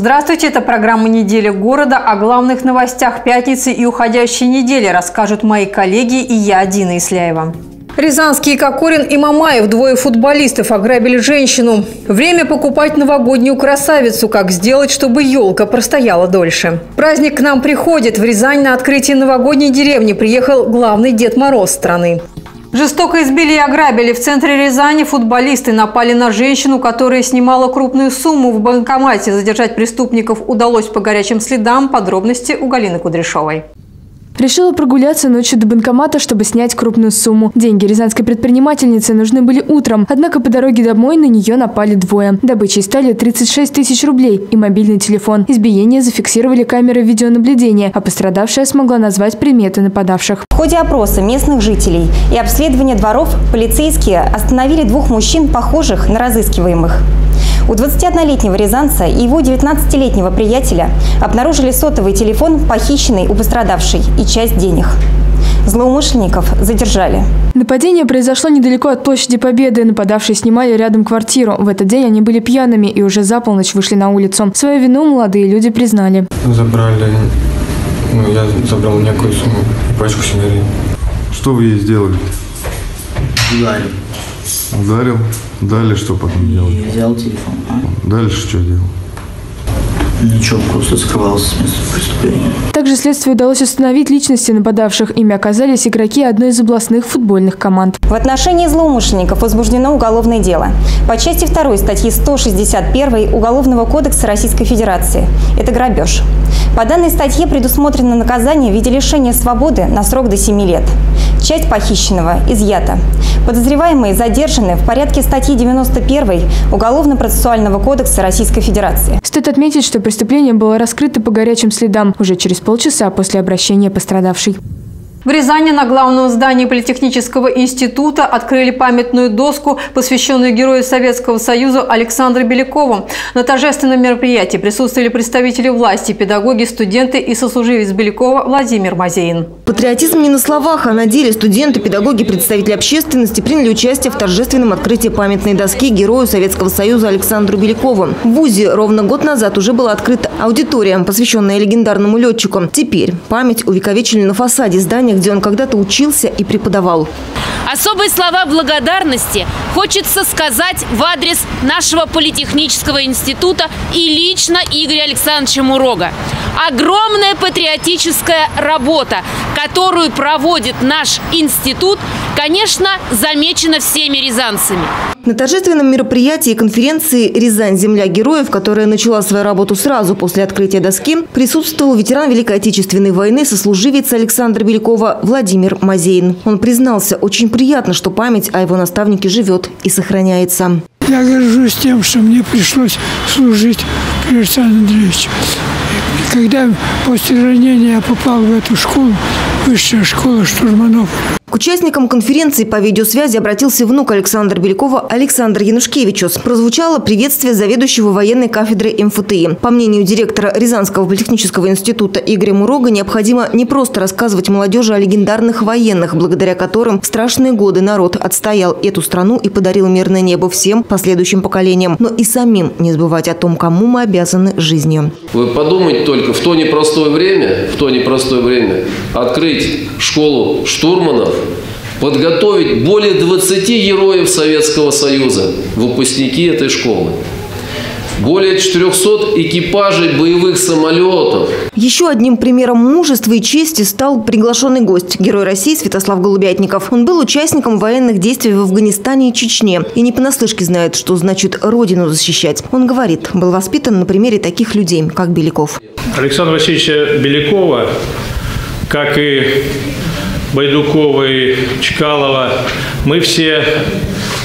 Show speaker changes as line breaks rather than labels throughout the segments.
Здравствуйте, это программа «Неделя города». О главных новостях пятницы и уходящей недели расскажут мои коллеги и я, Дина Исляева. Рязанские Кокорин и Мамаев, двое футболистов, ограбили женщину. Время покупать новогоднюю красавицу. Как сделать, чтобы елка простояла дольше? Праздник к нам приходит. В Рязань на открытие новогодней деревни приехал главный Дед Мороз страны. Жестоко избили и ограбили. В центре Рязани футболисты напали на женщину, которая снимала крупную сумму в банкомате. Задержать преступников удалось по горячим следам. Подробности у Галины Кудряшовой.
Решила прогуляться ночью до банкомата, чтобы снять крупную сумму. Деньги рязанской предпринимательнице нужны были утром, однако по дороге домой на нее напали двое. Добычей стали 36 тысяч рублей и мобильный телефон. Избиение зафиксировали камеры видеонаблюдения, а пострадавшая смогла назвать приметы нападавших.
В ходе опроса местных жителей и обследования дворов полицейские остановили двух мужчин, похожих на разыскиваемых. У 21-летнего рязанца и его 19-летнего приятеля обнаружили сотовый телефон, похищенный у пострадавшей, и часть денег. Злоумышленников задержали.
Нападение произошло недалеко от площади Победы. Нападавшие снимали рядом квартиру. В этот день они были пьяными и уже за полночь вышли на улицу. Свою вину молодые люди признали.
Забрали, ну, я забрал некую сумму, пачку сигарет.
Что вы ей сделали?
Ударил.
Ударил? Дальше что потом делать?
И взял телефон. А?
Дальше что делал?
Ничего, просто скрывался с места преступления.
Также следствию удалось установить личности нападавших. Ими оказались игроки одной из областных футбольных команд.
В отношении злоумышленников возбуждено уголовное дело. По части 2 статьи 161 Уголовного кодекса Российской Федерации. Это грабеж. По данной статье предусмотрено наказание в виде лишения свободы на срок до 7 лет. Часть похищенного изъята. Подозреваемые задержаны в порядке статьи 91 Уголовно-процессуального кодекса Российской Федерации.
Стоит отметить, что преступление было раскрыто по горячим следам уже через полчаса после обращения пострадавшей.
В Рязани на главном здании Политехнического института открыли памятную доску, посвященную герою Советского Союза Александру Белякову. На торжественном мероприятии присутствовали представители власти, педагоги, студенты и сослуживец Белякова Владимир Мазеин.
Патриотизм не на словах, а на деле. Студенты, педагоги, представители общественности приняли участие в торжественном открытии памятной доски герою Советского Союза Александру Белякову. В ВУЗе ровно год назад уже была открыта аудитория, посвященная легендарному летчику. Теперь память увековечили на фасаде здания где он когда-то учился и преподавал.
Особые слова благодарности хочется сказать в адрес нашего политехнического института и лично Игоря Александровича Мурога. Огромная патриотическая работа, которую проводит наш институт, конечно, замечена всеми рязанцами.
На торжественном мероприятии конференции «Рязань. Земля героев», которая начала свою работу сразу после открытия доски, присутствовал ветеран Великой Отечественной войны, сослуживец Александра Белякова Владимир Мазейн. Он признался, очень приятно, что память о его наставнике живет и сохраняется.
Я горжусь тем, что мне пришлось служить Александру Андреевичу. Когда после ранения я попал в эту школу, высшая школа штурманов,
к участникам конференции по видеосвязи обратился внук Александра Белякова Александр Янушкевичус. Прозвучало приветствие заведующего военной кафедры МФТИ. По мнению директора Рязанского политехнического института Игоря Мурога, необходимо не просто рассказывать молодежи о легендарных военных, благодаря которым в страшные годы народ отстоял эту страну и подарил мирное небо всем последующим поколениям, но и самим не забывать о том, кому мы обязаны жизнью.
Вы подумайте только, в то непростое время, в то непростое время открыть школу штурманов, подготовить более 20 героев Советского Союза, выпускники этой школы. Более 400 экипажей боевых самолетов.
Еще одним примером мужества и чести стал приглашенный гость, герой России Святослав Голубятников. Он был участником военных действий в Афганистане и Чечне. И не понаслышке знает, что значит родину защищать. Он говорит, был воспитан на примере таких людей, как Беляков.
Александра Васильевича Белякова, как и Байдукова и Чкалова, мы все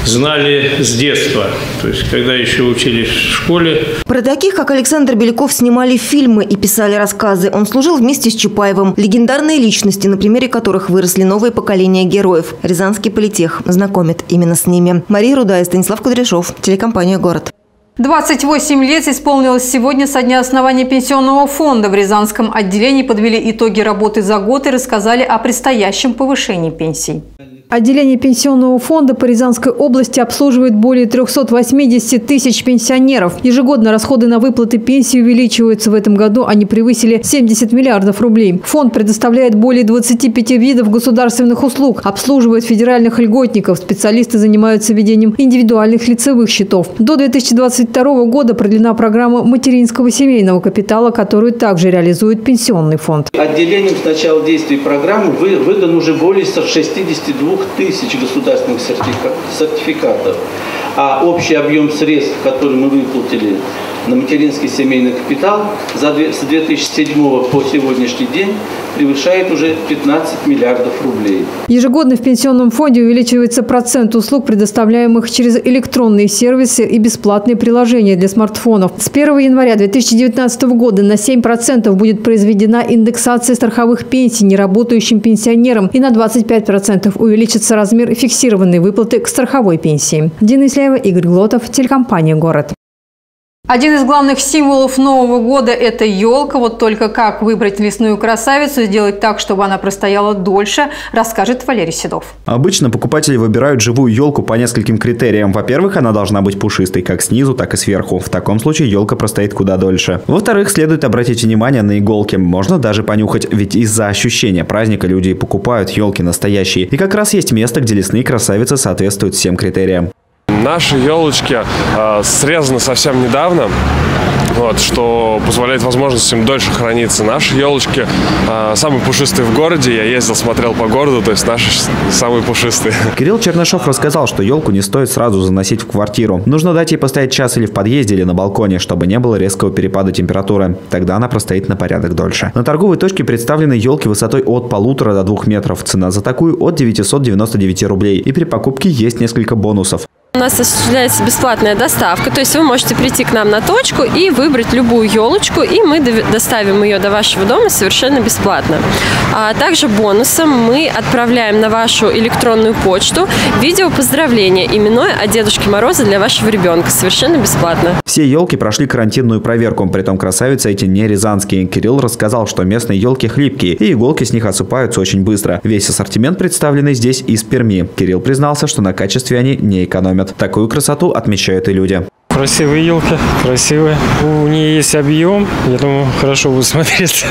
знали с детства, то есть когда еще учились в школе.
Про таких, как Александр Беляков, снимали фильмы и писали рассказы. Он служил вместе с Чапаевым. Легендарные личности, на примере которых выросли новые поколения героев. Рязанский политех знакомит именно с ними. Мария Рудая, Станислав Кудряшов, телекомпания «Город».
28 лет исполнилось сегодня со дня основания пенсионного фонда. В Рязанском отделении подвели итоги работы за год и рассказали о предстоящем повышении пенсий.
Отделение пенсионного фонда по Рязанской области обслуживает более 380 тысяч пенсионеров. Ежегодно расходы на выплаты пенсии увеличиваются. В этом году они превысили 70 миллиардов рублей. Фонд предоставляет более 25 видов государственных услуг, обслуживает федеральных льготников. Специалисты занимаются ведением индивидуальных лицевых счетов. До 2022 года продлена программа материнского семейного капитала, которую также реализует пенсионный фонд.
Отделением с начала действия программы выдан уже более 162 тысяч государственных сертификатов. А общий объем средств, который мы выплатили на материнский семейный капитал за, с 2007 по сегодняшний день превышает уже 15 миллиардов рублей.
Ежегодно в пенсионном фонде увеличивается процент услуг, предоставляемых через электронные сервисы и бесплатные приложения для смартфонов. С 1 января 2019 года на 7% будет произведена индексация страховых пенсий неработающим пенсионерам и на 25% увеличится размер фиксированной выплаты к страховой пенсии. Дина Исляева, Игорь Глотов, телекомпания «Город». Один из главных символов Нового года – это елка. Вот только как выбрать лесную красавицу и сделать так, чтобы она простояла дольше, расскажет Валерий Седов.
Обычно покупатели выбирают живую елку по нескольким критериям. Во-первых, она должна быть пушистой как снизу, так и сверху. В таком случае елка простоит куда дольше. Во-вторых, следует обратить внимание на иголки. Можно даже понюхать, ведь из-за ощущения праздника люди покупают елки настоящие. И как раз есть место, где лесные красавицы соответствуют всем критериям.
Наши елочки э, срезаны совсем недавно вот, что позволяет возможность им дольше храниться. Наши елочки э, самые пушистые в городе. Я ездил, смотрел по городу, то есть наши самые пушистые.
Кирилл Чернышов рассказал, что елку не стоит сразу заносить в квартиру. Нужно дать ей постоять час или в подъезде, или на балконе, чтобы не было резкого перепада температуры. Тогда она простоит на порядок дольше. На торговой точке представлены елки высотой от полутора до двух метров. Цена за такую от 999 рублей. И при покупке есть несколько бонусов.
У нас осуществляется бесплатная доставка, то есть вы можете прийти к нам на точку и выбрать любую елочку, и мы доставим ее до вашего дома совершенно бесплатно. А также бонусом мы отправляем на вашу электронную почту видео поздравления, именное от Дедушки Мороза для вашего ребенка, совершенно бесплатно.
Все елки прошли карантинную проверку, притом красавицы эти не рязанские. Кирилл рассказал, что местные елки хлипкие, и иголки с них осыпаются очень быстро. Весь ассортимент представленный здесь из Перми. Кирилл признался, что на качестве они не экономят экономят. Такую красоту отмечают и люди.
Красивые елки, красивые. У нее есть объем, я думаю, хорошо будет смотреться.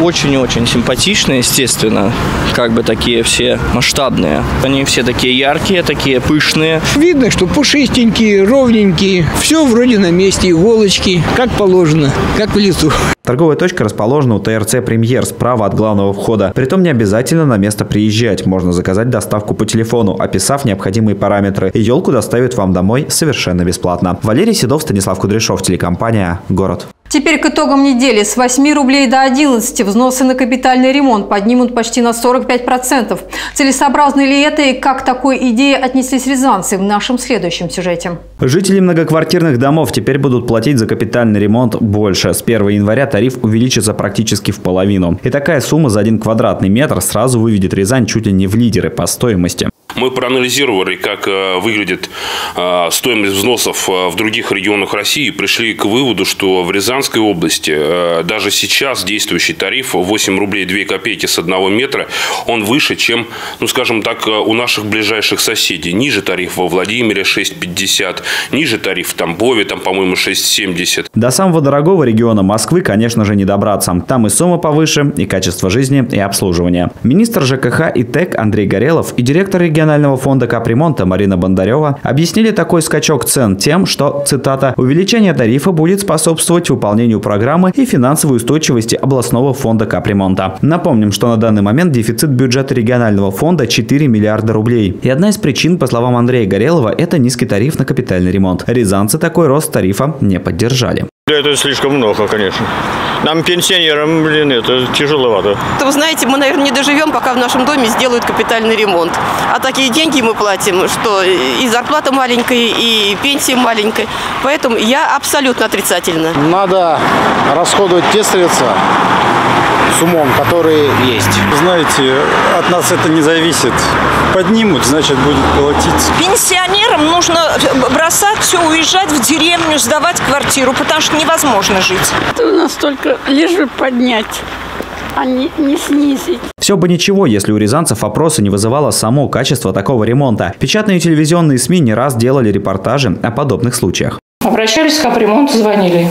Очень-очень симпатичные, естественно. Как бы такие все масштабные. Они все такие яркие, такие пышные.
Видно, что пушистенькие, ровненькие. Все вроде на месте, иголочки, как положено, как в лесу.
Торговая точка расположена у ТРЦ «Премьер» справа от главного входа. Притом не обязательно на место приезжать. Можно заказать доставку по телефону, описав необходимые параметры. И елку доставят вам домой совершенно бесплатно. Валерий Седов, Станислав Кудряшов, телекомпания «Город».
Теперь к итогам недели. С 8 рублей до 11 взносы на капитальный ремонт поднимут почти на 45%. Целесообразно ли это и как к такой идее отнеслись рязанцы в нашем следующем сюжете?
Жители многоквартирных домов теперь будут платить за капитальный ремонт больше. С 1 января тариф увеличится практически в половину. И такая сумма за один квадратный метр сразу выведет Рязань чуть ли не в лидеры по стоимости.
Мы проанализировали, как э, выглядит э, стоимость взносов э, в других регионах России и пришли к выводу, что в Рязанской области даже сейчас действующий тариф 8 рублей 2 копейки с одного метра, он выше, чем, ну скажем так, у наших ближайших соседей. Ниже тариф во Владимире 6,50, ниже тариф в Тамбове, там, по-моему, 6,70.
До самого дорогого региона Москвы, конечно же, не добраться. Там и сумма повыше, и качество жизни, и обслуживания. Министр ЖКХ и ТЭК Андрей Горелов и директор региона регионального фонда капремонта Марина Бондарева объяснили такой скачок цен тем, что, цитата, «увеличение тарифа будет способствовать выполнению программы и финансовой устойчивости областного фонда капремонта». Напомним, что на данный момент дефицит бюджета регионального фонда 4 миллиарда рублей. И одна из причин, по словам Андрея Горелова, это низкий тариф на капитальный ремонт. Рязанцы такой рост тарифа не поддержали.
Это слишком много, конечно. Нам, пенсионерам, блин, это тяжеловато.
Вы знаете, мы, наверное, не доживем, пока в нашем доме сделают капитальный ремонт. А такие деньги мы платим, что и зарплата маленькая, и пенсия маленькая. Поэтому я абсолютно отрицательно.
Надо расходовать те средства, с умом, которые есть.
Знаете, от нас это не зависит. Поднимут, значит, будет платить.
Пенсионерам нужно бросать все, уезжать в деревню, сдавать квартиру, потому что невозможно жить.
Это у нас только лишь бы поднять
а не, не снизить.
Все бы ничего, если у рязанцев вопросы не вызывало само качество такого ремонта. Печатные и телевизионные СМИ не раз делали репортажи о подобных случаях.
Обращались к капремонт, звонили.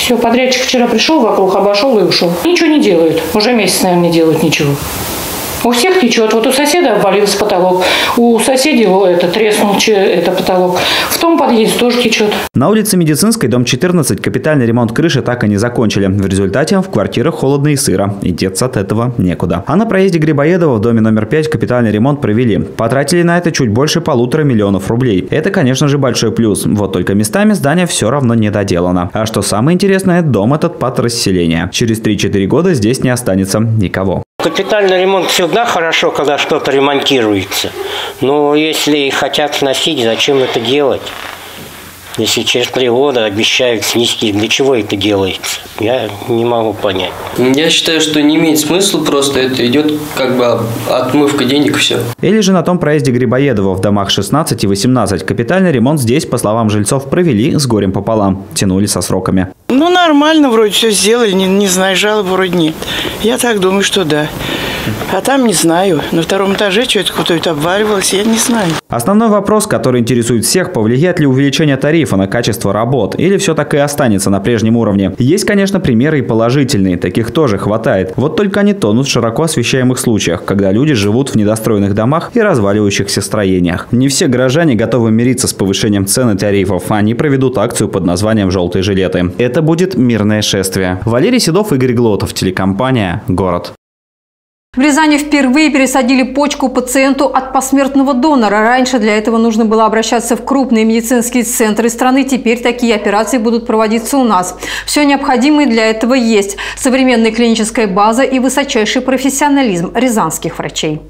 Все, подрядчик вчера пришел, вокруг обошел и ушел. Ничего не делают. Уже месяц, наверное, не делают ничего. У всех течет. Вот у соседа обвалился потолок, у соседей это треснул это потолок. В том подъезде тоже течет.
На улице Медицинской, дом 14, капитальный ремонт крыши так и не закончили. В результате в квартирах холодно и сыро, и деться от этого некуда. А на проезде Грибоедова в доме номер 5 капитальный ремонт провели. Потратили на это чуть больше полутора миллионов рублей. Это, конечно же, большой плюс. Вот только местами здание все равно не доделано. А что самое интересное, дом этот под расселение. Через 3-4 года здесь не останется никого.
Капитальный ремонт всегда хорошо, когда что-то ремонтируется. Но если хотят сносить, зачем это делать? Если через три года обещают снести, для чего это делается? Я не могу понять.
Я считаю, что не имеет смысла, просто это идет как бы отмывка денег и все.
Или же на том проезде Грибоедова в домах 16 и 18 капитальный ремонт здесь, по словам жильцов, провели с горем пополам, тянули со сроками.
Ну, нормально вроде все сделали, не, не знаю, жалоб вроде нет. Я так думаю, что да. А там не знаю. На втором этаже что-то кто-то обваливалось, я не знаю.
Основной вопрос, который интересует всех, повлияет ли увеличение тарифа на качество работ или все так и останется на прежнем уровне. Есть, конечно, примеры и положительные, таких тоже хватает. Вот только они тонут в широко освещаемых случаях, когда люди живут в недостроенных домах и разваливающихся строениях. Не все горожане готовы мириться с повышением цен и тарифов, они проведут акцию под названием «Желтые жилеты». Это будет мирное шествие. Валерий Седов, Игорь Глотов, телекомпания «Город».
В Рязани впервые пересадили почку пациенту от посмертного донора. Раньше для этого нужно было обращаться в крупные медицинские центры страны. Теперь такие операции будут проводиться у нас. Все необходимое для этого есть. Современная клиническая база и высочайший профессионализм рязанских врачей.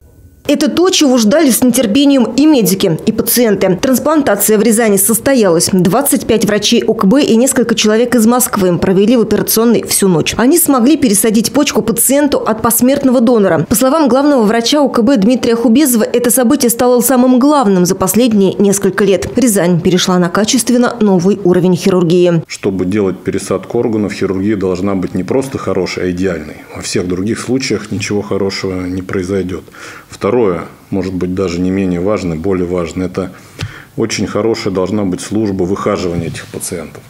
Это то, чего ждали с нетерпением и медики, и пациенты. Трансплантация в Рязани состоялась. 25 врачей ОКБ и несколько человек из Москвы провели в операционной всю ночь. Они смогли пересадить почку пациенту от посмертного донора. По словам главного врача ОКБ Дмитрия Хубезова, это событие стало самым главным за последние несколько лет. Рязань перешла на качественно новый уровень хирургии.
Чтобы делать пересадку органов, хирургия должна быть не просто хорошей, а идеальной. Во всех других случаях ничего хорошего не произойдет. Второе может быть, даже не менее важное, более важное, это очень хорошая должна быть служба выхаживания этих пациентов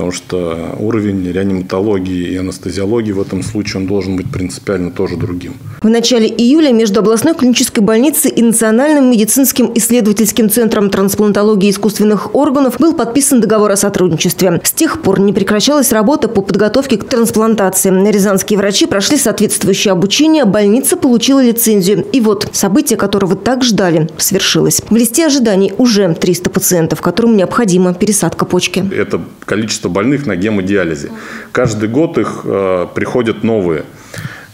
потому что уровень реаниматологии и анестезиологии в этом случае он должен быть принципиально тоже другим.
В начале июля между областной клинической больницей и Национальным медицинским исследовательским центром трансплантологии искусственных органов был подписан договор о сотрудничестве. С тех пор не прекращалась работа по подготовке к трансплантации. Рязанские врачи прошли соответствующее обучение, больница получила лицензию. И вот событие, которого так ждали, свершилось. В листе ожиданий уже 300 пациентов, которым необходима пересадка почки.
Это количество больных на гемодиализе. Каждый год их э, приходят новые.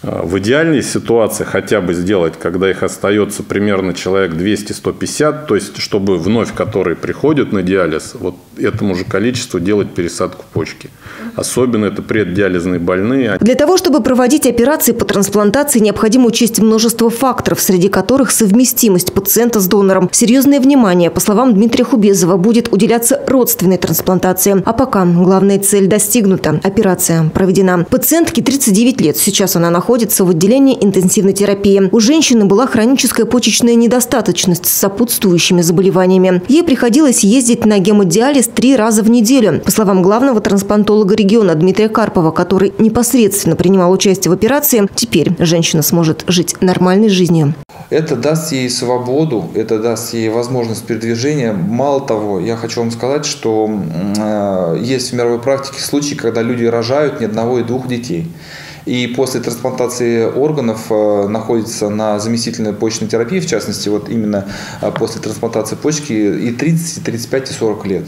Э, в идеальной ситуации хотя бы сделать, когда их остается примерно человек 200-150, то есть чтобы вновь, которые приходят на диализ, вот этому же количеству делать пересадку почки. Особенно это преддиализные больные.
Для того, чтобы проводить операции по трансплантации, необходимо учесть множество факторов, среди которых совместимость пациента с донором. Серьезное внимание, по словам Дмитрия Хубезова, будет уделяться родственной трансплантации. А пока главная цель достигнута. Операция проведена. Пациентке 39 лет. Сейчас она находится в отделении интенсивной терапии. У женщины была хроническая почечная недостаточность с сопутствующими заболеваниями. Ей приходилось ездить на гемодиализ три раза в неделю. По словам главного трансплантолога региона Дмитрия Карпова, который непосредственно принимал участие в операции, теперь женщина сможет жить нормальной жизнью.
Это даст ей свободу, это даст ей возможность передвижения. Мало того, я хочу вам сказать, что э, есть в мировой практике случаи, когда люди рожают ни одного и двух детей. И после трансплантации органов э, находится на заместительной почечной терапии, в частности, вот именно э, после трансплантации почки и 30, и 35, и 40 лет.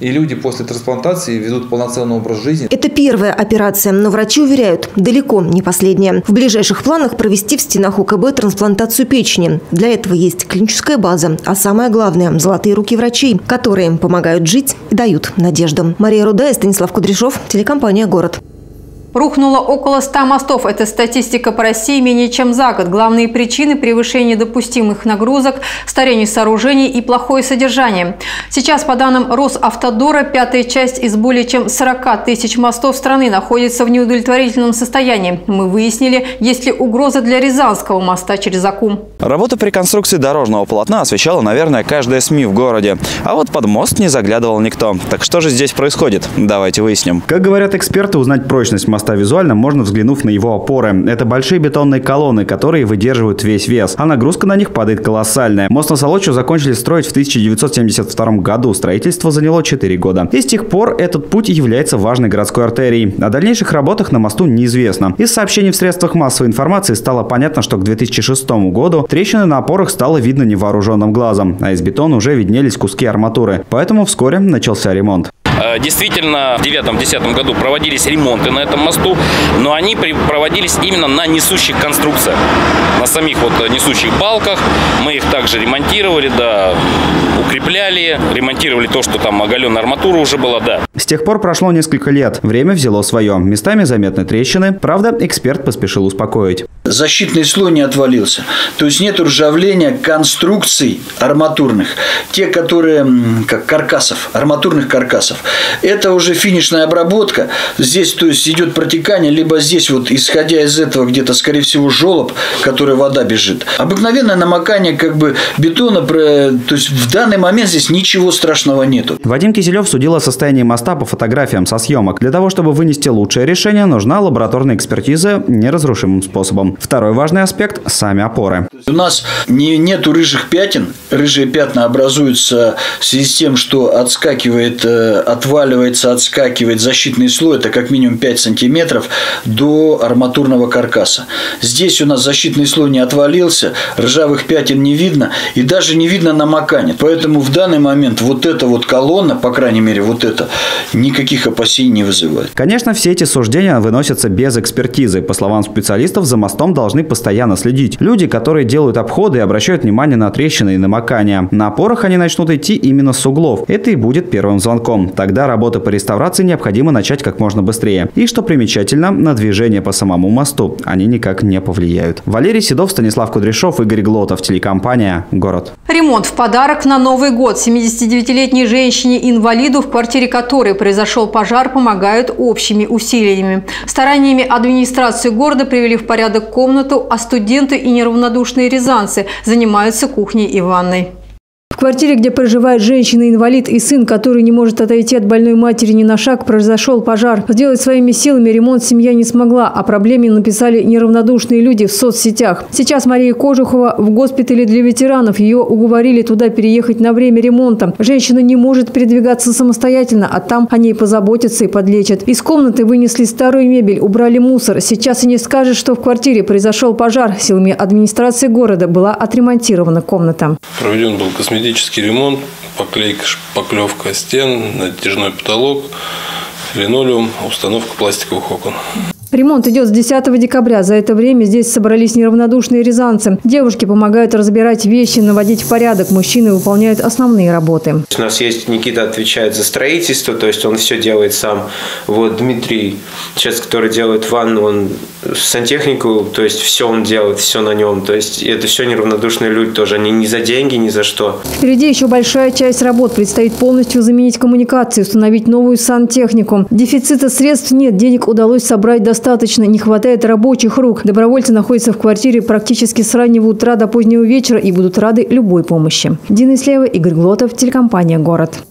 И люди после трансплантации ведут полноценный образ жизни.
Это первая операция, но врачи уверяют, далеко не последняя. В ближайших планах провести в стенах УКБ трансплантацию печени. Для этого есть клиническая база, а самое главное – золотые руки врачей, которые помогают жить и дают надежду. Мария Руда и Станислав Кудряшов, телекомпания «Город».
Рухнуло около 100 мостов. Это статистика по России менее чем за год. Главные причины – превышение допустимых нагрузок, старение сооружений и плохое содержание. Сейчас, по данным Росавтодора, пятая часть из более чем 40 тысяч мостов страны находится в неудовлетворительном состоянии. Мы выяснили, есть ли угроза для Рязанского моста через Акум.
Работа по реконструкции дорожного полотна освещала, наверное, каждая СМИ в городе. А вот под мост не заглядывал никто. Так что же здесь происходит? Давайте выясним.
Как говорят эксперты, узнать прочность моста моста визуально можно взглянув на его опоры. Это большие бетонные колонны, которые выдерживают весь вес, а нагрузка на них падает колоссальная. Мост на Солочу закончили строить в 1972 году. Строительство заняло 4 года. И с тех пор этот путь является важной городской артерией. О дальнейших работах на мосту неизвестно. Из сообщений в средствах массовой информации стало понятно, что к 2006 году трещины на опорах стало видно невооруженным глазом, а из бетона уже виднелись куски арматуры. Поэтому вскоре начался ремонт.
Э, действительно, в 2009-2010 году проводились ремонты на этом мосту, но они проводились именно на несущих конструкциях, на самих вот несущих балках. Мы их также ремонтировали, да, укрепляли, ремонтировали то, что там оголенная арматура уже была, да.
С тех пор прошло несколько лет. Время взяло свое. Местами заметны трещины. Правда, эксперт поспешил успокоить.
Защитный слой не отвалился. То есть нет ржавления конструкций арматурных. Те, которые как каркасов, арматурных каркасов. Это уже финишная обработка. Здесь то есть идет протекание, либо здесь вот исходя из этого где-то скорее всего желоб, который вода бежит. Обыкновенное намокание как бы бетона, то есть в данный момент здесь ничего страшного нету.
Вадим Киселев судил о состоянии моста по фотографиям со съемок. Для того, чтобы вынести лучшее решение, нужна лабораторная экспертиза неразрушимым способом. Второй важный аспект – сами опоры.
У нас не, нету рыжих пятен. Рыжие пятна образуются в связи с тем, что отскакивает, э, отваливается, отскакивает защитный слой, это как минимум 5 сантиметров до арматурного каркаса. Здесь у нас защитный слой не отвалился, ржавых пятен не видно и даже не видно намокания. Поэтому в данный момент вот эта вот колонна, по крайней мере вот эта, никаких опасений не вызывает.
Конечно, все эти суждения выносятся без экспертизы. По словам специалистов, за мостом должны постоянно следить. Люди, которые делают обходы и обращают внимание на трещины и намокания. На опорах они начнут идти именно с углов. Это и будет первым звонком. Тогда работы по реставрации необходимо начать как можно быстрее. И что примечательно, на движение по самому мосту они никак не повлияют. Валерий Седов, Станислав Кудряшов, Игорь Глотов, телекомпания «Город».
Ремонт в подарок на Новый год. 79-летней женщине-инвалиду, в квартире которой произошел пожар, помогают общими усилиями. Стараниями администрации города привели в порядок комнату, а студенты и неравнодушные рязанцы занимаются кухней и ванной
квартире, где проживает женщина-инвалид и сын, который не может отойти от больной матери ни на шаг, произошел пожар. Сделать своими силами ремонт семья не смогла. О проблеме написали неравнодушные люди в соцсетях. Сейчас Мария Кожухова в госпитале для ветеранов. Ее уговорили туда переехать на время ремонта. Женщина не может передвигаться самостоятельно, а там о ней позаботятся и подлечат. Из комнаты вынесли старую мебель, убрали мусор. Сейчас и не скажешь, что в квартире произошел пожар. Силами администрации города была отремонтирована комната.
Проведен был косметический косметический ремонт, поклейка, поклевка стен, натяжной потолок, линолеум, установка пластиковых окон.
Ремонт идет с 10 декабря. За это время здесь собрались неравнодушные рязанцы. Девушки помогают разбирать вещи, наводить в порядок. Мужчины выполняют основные работы.
У нас есть Никита отвечает за строительство, то есть он все делает сам. Вот Дмитрий, сейчас, который делает ванну, он сантехнику, то есть все он делает, все на нем. То есть это все неравнодушные люди тоже. Они ни за деньги, ни за что.
Впереди еще большая часть работ. Предстоит полностью заменить коммуникации, установить новую сантехнику. Дефицита средств нет. Денег удалось собрать достаточно достаточно, не хватает рабочих рук. Добровольцы находятся в квартире практически с раннего утра до позднего вечера и будут рады любой помощи. Дина Ислеева, Игорь Глотов, телекомпания «Город».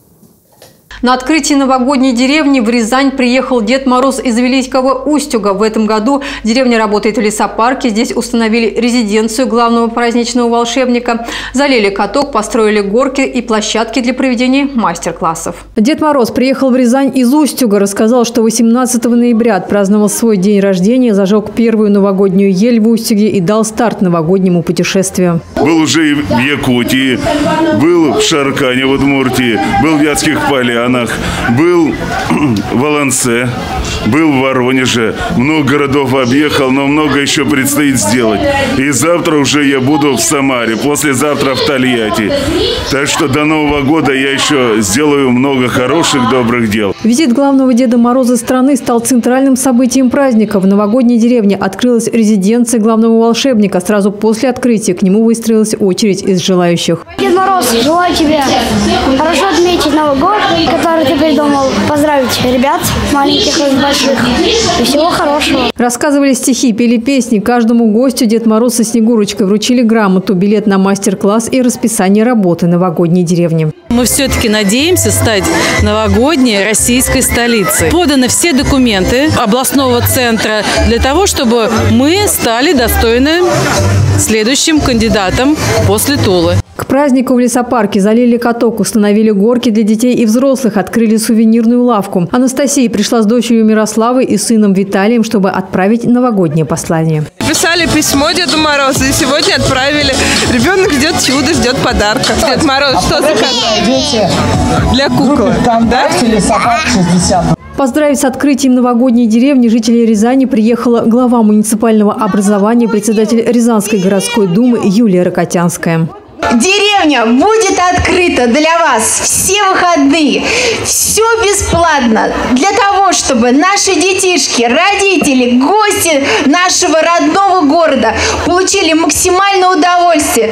На открытие новогодней деревни в Рязань приехал Дед Мороз из Великого Устюга. В этом году деревня работает в лесопарке. Здесь установили резиденцию главного праздничного волшебника. Залили каток, построили горки и площадки для проведения мастер-классов.
Дед Мороз приехал в Рязань из Устюга. Рассказал, что 18 ноября отпраздновал свой день рождения, зажег первую новогоднюю ель в Устюге и дал старт новогоднему путешествию.
Был уже в Якутии, был в Шаркане в Удмуртии, был в Вятских полях странах. Был в Алансе, был в Воронеже. Много городов объехал, но много еще предстоит сделать. И завтра уже я буду в Самаре, послезавтра в Тольятти. Так что до Нового года я еще сделаю много хороших, добрых дел.
Визит главного Деда Мороза страны стал центральным событием праздника. В новогодней деревне открылась резиденция главного волшебника. Сразу после открытия к нему выстроилась очередь из желающих.
Дед Мороз, желаю тебе хорошо отметить Новый год, который ты придумал. Поздравить ребят, маленьких и больших. И всего хорошего.
Рассказывали стихи, пели песни. Каждому гостю Дед Мороз со Снегурочкой вручили грамоту, билет на мастер-класс и расписание работы новогодней деревни.
Мы все-таки надеемся стать новогодней российской столицей. Поданы все документы областного центра для того, чтобы мы стали достойны следующим кандидатом после Тулы.
К празднику в лесопарке залили каток, установили горки для детей и взрослых, открыли сувенирную лавку. Анастасия пришла с дочерью Мирославой и сыном Виталием, чтобы отправить новогоднее послание.
Писали письмо Деду Морозу и сегодня отправили. Ребенок ждет чуда, ждет подарка. Дед Мороз, что заказал? Для куклы. Да?
Поздравить с открытием новогодней деревни жителей Рязани приехала глава муниципального образования, председатель Рязанской городской думы Юлия Рокотянская.
Деревня будет открыта для вас все выходные, все бесплатно, для того, чтобы наши детишки, родители, гости нашего родного города получили максимальное удовольствие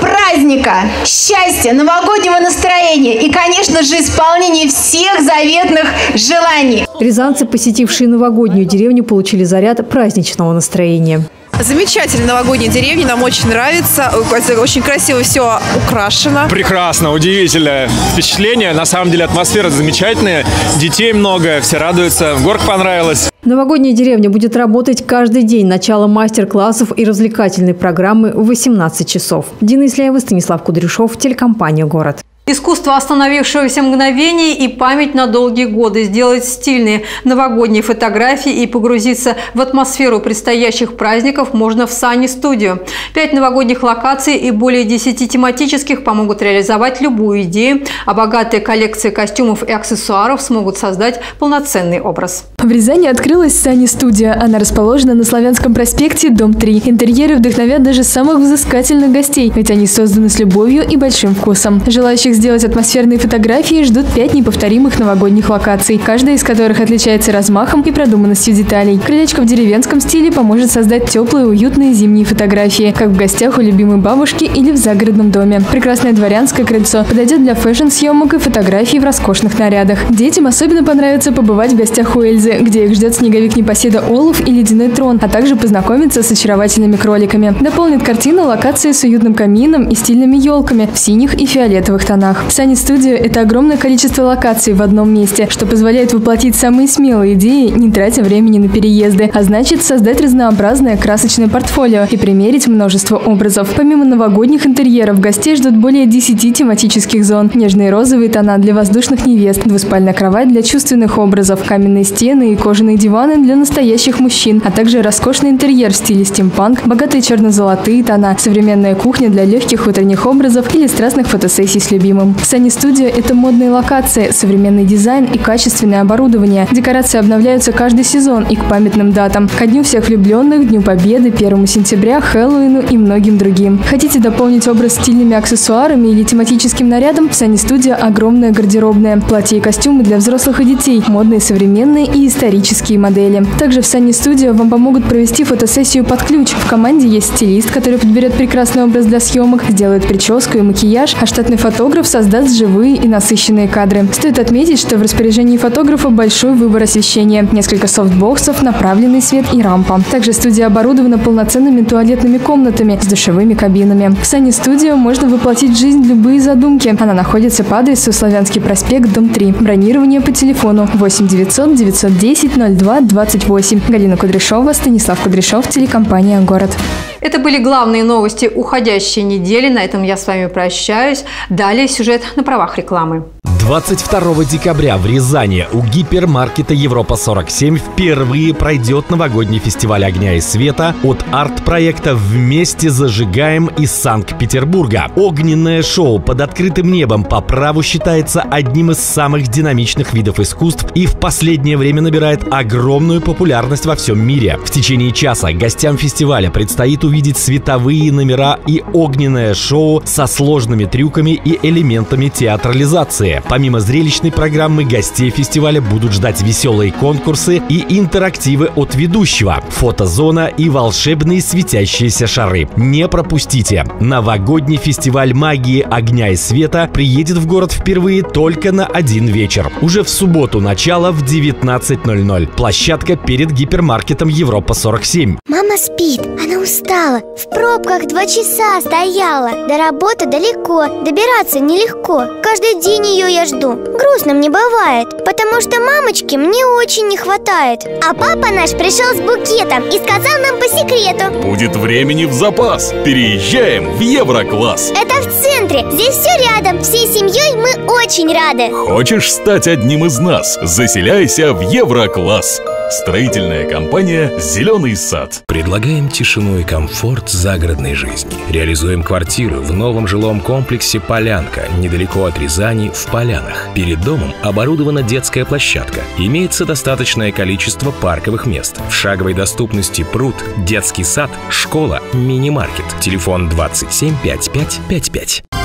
праздника, счастья, новогоднего настроения и, конечно же, исполнения всех заветных желаний.
Рязанцы, посетившие новогоднюю деревню, получили заряд праздничного настроения.
Замечательная новогодняя деревня, нам очень нравится. Очень красиво все украшено.
Прекрасно, удивительное впечатление. На самом деле атмосфера замечательная, детей много, все радуются. В горк понравилось.
Новогодняя деревня будет работать каждый день. Начало мастер-классов и развлекательной программы в 18 часов. Дина Исляева, Станислав Кудряшов, телекомпания «Город».
Искусство остановившегося мгновения и память на долгие годы. Сделать стильные новогодние фотографии и погрузиться в атмосферу предстоящих праздников можно в Сани Студио. Пять новогодних локаций и более десяти тематических помогут реализовать любую идею, а богатая коллекция костюмов и аксессуаров смогут создать полноценный образ.
В Рязани открылась Сани Студия. Она расположена на Славянском проспекте, дом 3. Интерьеры вдохновят даже самых взыскательных гостей, ведь они созданы с любовью и большим вкусом. Желающих сделать атмосферные фотографии ждут пять неповторимых новогодних локаций, каждая из которых отличается размахом и продуманностью деталей. Крылечко в деревенском стиле поможет создать теплые, уютные зимние фотографии, как в гостях у любимой бабушки или в загородном доме. Прекрасное дворянское крыльцо подойдет для фэшн-съемок и фотографий в роскошных нарядах. Детям особенно понравится побывать в гостях у Эльзы, где их ждет снеговик непоседа Олаф и ледяной трон, а также познакомиться с очаровательными кроликами. Дополнит картина локации с уютным камином и стильными елками в синих и фиолетовых тонах сторонах. Сани Студио – это огромное количество локаций в одном месте, что позволяет воплотить самые смелые идеи, не тратя времени на переезды, а значит создать разнообразное красочное портфолио и примерить множество образов. Помимо новогодних интерьеров, гостей ждут более 10 тематических зон. Нежные розовые тона для воздушных невест, двуспальная кровать для чувственных образов, каменные стены и кожаные диваны для настоящих мужчин, а также роскошный интерьер в стиле стимпанк, богатые черно-золотые тона, современная кухня для легких утренних образов или страстных фотосессий с любимым любимым. Сани Студио – это модные локации, современный дизайн и качественное оборудование. Декорации обновляются каждый сезон и к памятным датам. Ко Дню всех влюбленных, Дню Победы, 1 сентября, Хэллоуину и многим другим. Хотите дополнить образ стильными аксессуарами или тематическим нарядом? В Сани Студио огромная гардеробная. Платья и костюмы для взрослых и детей, модные современные и исторические модели. Также в Сани Студио вам помогут провести фотосессию под ключ. В команде есть стилист, который подберет прекрасный образ для съемок, сделает прическу и макияж, а штатный фотограф создаст живые и насыщенные кадры. Стоит отметить, что в распоряжении фотографа большой выбор освещения, несколько софтбоксов, направленный свет и рампа. Также студия оборудована полноценными туалетными комнатами с душевыми кабинами. В Сани Студио можно воплотить в жизнь любые задумки. Она находится по адресу Славянский проспект, дом 3. Бронирование по телефону 8 900 910 02 28. Галина Кудряшова, Станислав Кудряшов, телекомпания «Город».
Это были главные новости уходящей недели. На этом я с вами прощаюсь. Далее сюжет на правах рекламы.
22 декабря в Рязани у гипермаркета Европа-47 впервые пройдет новогодний фестиваль огня и света от арт-проекта «Вместе зажигаем» из Санкт-Петербурга. Огненное шоу под открытым небом по праву считается одним из самых динамичных видов искусств и в последнее время набирает огромную популярность во всем мире. В течение часа гостям фестиваля предстоит увидеть световые номера и огненное шоу со сложными трюками и элементами театрализации. Помимо зрелищной программы, гостей фестиваля будут ждать веселые конкурсы и интерактивы от ведущего, фотозона и волшебные светящиеся шары. Не пропустите! Новогодний фестиваль магии огня и света приедет в город впервые только на один вечер. Уже в субботу начало в 19.00. Площадка перед гипермаркетом Европа-47.
Мама спит, она устала. В пробках два часа стояла. До работы далеко, добираться нелегко. Каждый день ее я жду. Грустно мне бывает, потому что мамочки мне очень не хватает. А папа наш пришел с букетом и сказал нам по секрету.
Будет времени в запас. Переезжаем в Еврокласс.
Это в центре, здесь все рядом. Всей семьей мы очень рады.
Хочешь стать одним из нас? Заселяйся в Еврокласс. Строительная компания «Зеленый сад».
Предлагаем тишину и комфорт загородной жизни. Реализуем квартиру в новом жилом комплексе «Полянка», недалеко от Рязани, в Полянах. Перед домом оборудована детская площадка. Имеется достаточное количество парковых мест. В шаговой доступности пруд, детский сад, школа, мини-маркет. Телефон 27 55 55.